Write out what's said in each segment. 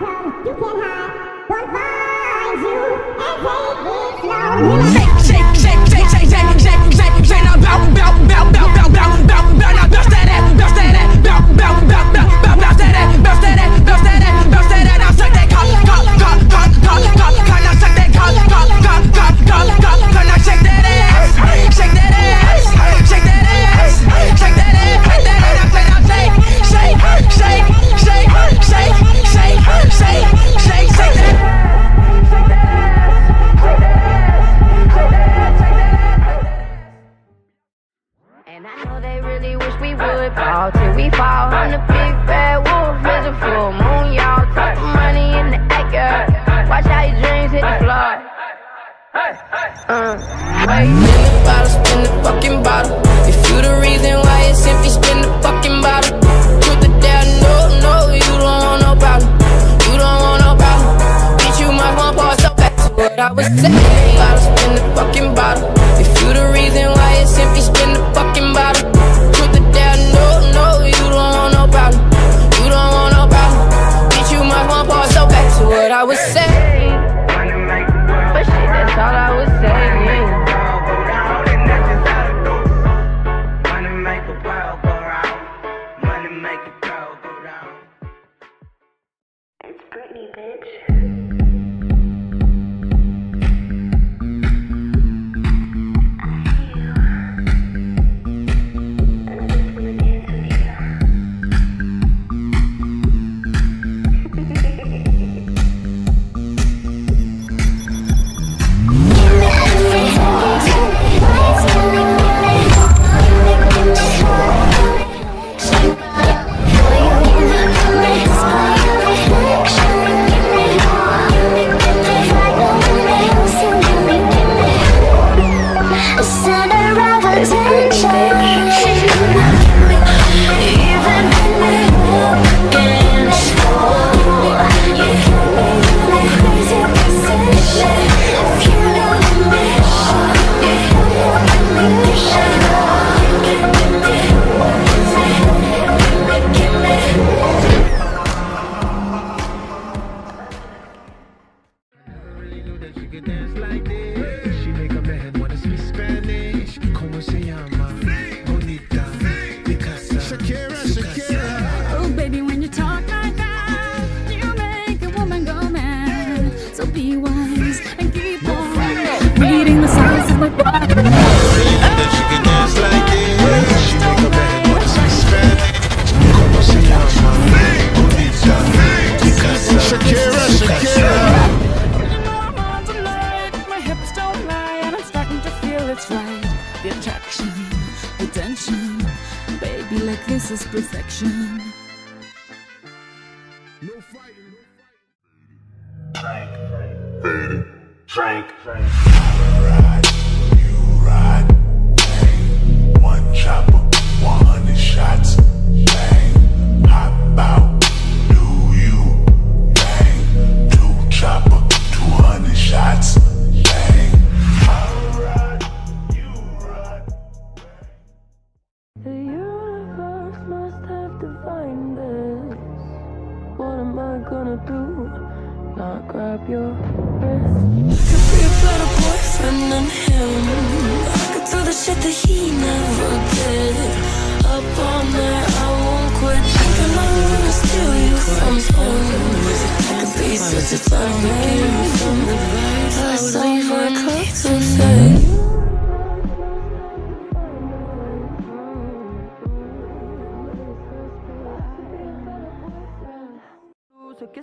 you can't hide. Slow. Shake, shake, shake, shake, shake, shake, shake, shake, shake, now bounce, bounce, bounce, bounce, Uh, the bottle, spin the fucking bottle. If you the reason why it's empty, spin the fucking bottle. You don't want no. You don't want no you might want so back to what I was saying. One chopper, 100 shots, bang. Hop out, do you, bang. Two chopper, 200 shots, bang. I ride, you ride. The universe must have defined this. What am I gonna do? Not grab your wrist. Could be a better boyfriend than him. I could do the shit that he never did. Up all night, I won't quit. Thinking I'm gonna steal you from him. I could be such a fun man. Plus, I'm my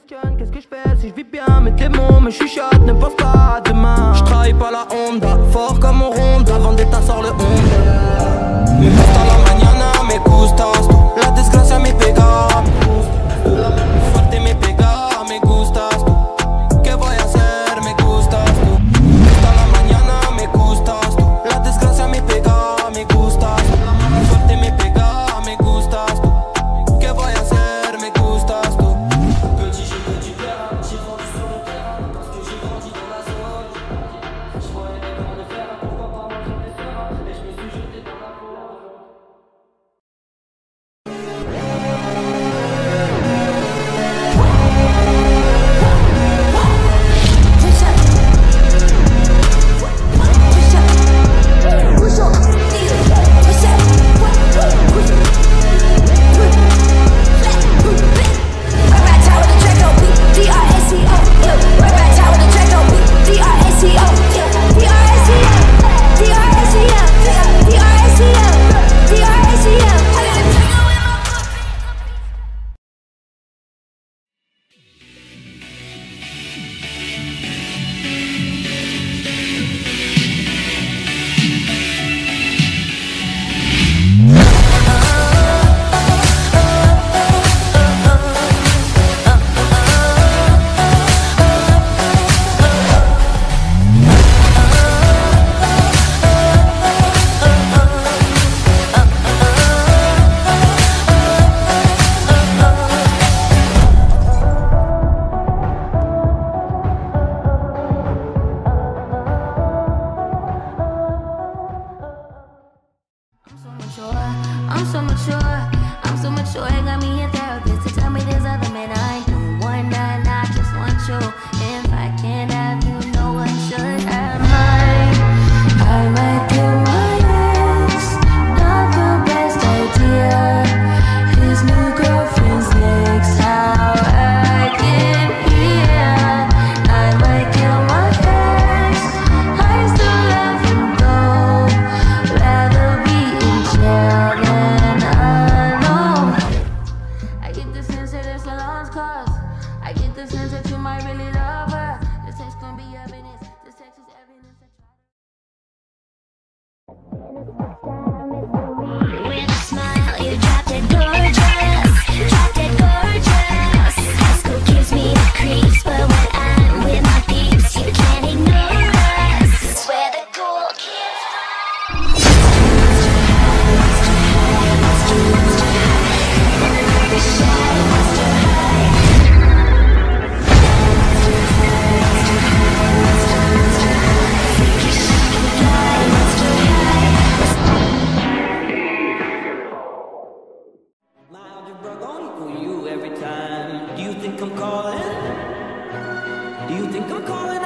qu'est-ce que je fais si je vis bien? Mes démons me chuchotent, ne pense pas à demain. Je travaille pas la Honda, fort comme on ronde Avant d'état sort le Honda think I'm calling? Do you think I'm calling?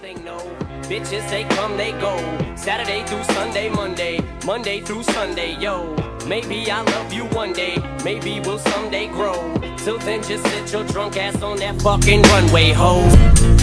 they know. Bitches, they come, they go. Saturday through Sunday, Monday, Monday through Sunday, yo. Maybe I'll love you one day, maybe we'll someday grow. Till then, just sit your drunk ass on that fucking runway, ho.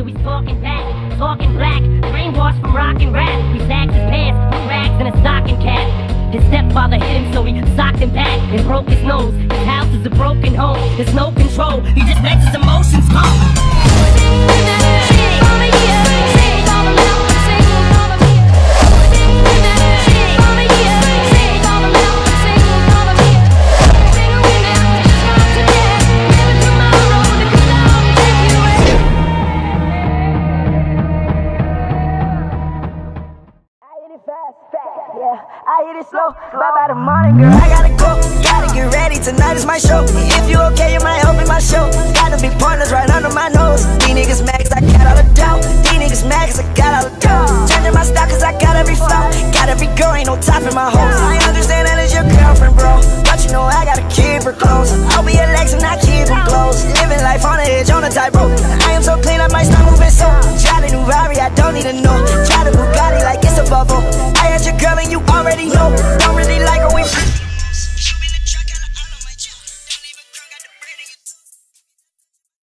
So he's talking back, talking black. Brainwashed from rock and rap. He sagged his pants, blue rags, and a stocking cap. His stepfather hit him, so he socked him back and broke his nose. His house is a broken home. There's no control. He just lets his emotions go. Bye bye morning, girl. I gotta go, gotta get ready. Tonight is my show. If you okay, you might help in my show. Got the big pointers right under my nose. These niggas mad 'cause I got all the dough. These niggas mad 'cause I got all the dough. Changing my style 'cause I got every flow. Got every girl, ain't no top in my hose.